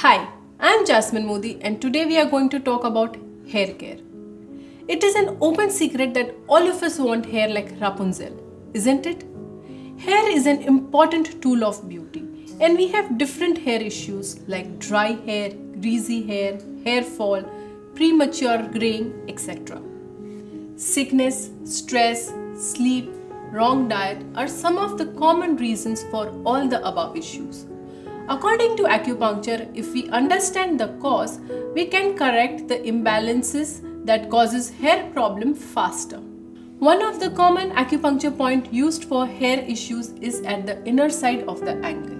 Hi, I am Jasmine Modi and today we are going to talk about hair care. It is an open secret that all of us want hair like Rapunzel, isn't it? Hair is an important tool of beauty and we have different hair issues like dry hair, greasy hair, hair fall, premature graying, etc. Sickness, stress, sleep, wrong diet are some of the common reasons for all the above issues. According to acupuncture, if we understand the cause, we can correct the imbalances that causes hair problem faster. One of the common acupuncture point used for hair issues is at the inner side of the ankle.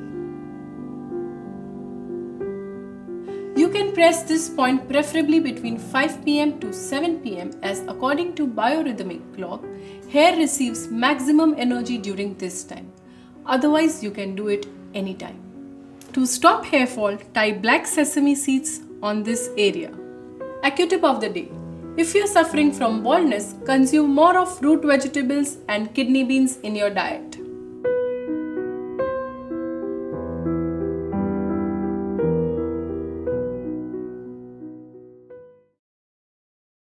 You can press this point preferably between 5 pm to 7 pm as according to biorhythmic clock, hair receives maximum energy during this time. Otherwise, you can do it anytime. To stop hair fall, tie black sesame seeds on this area. Acutip of the day. If you're suffering from baldness, consume more of root vegetables and kidney beans in your diet.